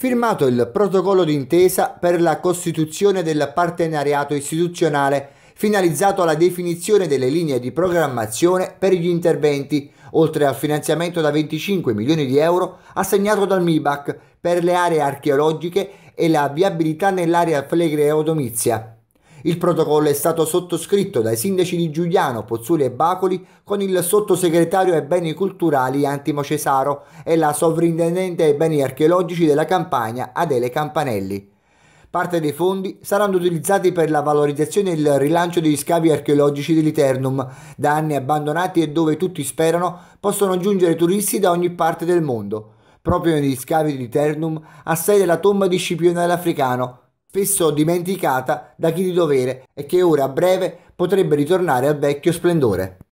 firmato il protocollo d'intesa per la costituzione del partenariato istituzionale finalizzato alla definizione delle linee di programmazione per gli interventi, oltre al finanziamento da 25 milioni di euro assegnato dal MIBAC per le aree archeologiche e la viabilità nell'area Flegreo Domizia. Il protocollo è stato sottoscritto dai sindaci di Giuliano, Pozzoli e Bacoli con il sottosegretario ai beni culturali Antimo Cesaro e la sovrintendente ai beni archeologici della Campania Adele Campanelli. Parte dei fondi saranno utilizzati per la valorizzazione e il rilancio degli scavi archeologici dell'Iternum, da anni abbandonati e dove tutti sperano possono giungere turisti da ogni parte del mondo. Proprio negli scavi dell'Iternum ha sede la tomba di Scipione l'Africano, spesso dimenticata da chi di dovere e che ora a breve potrebbe ritornare al vecchio splendore.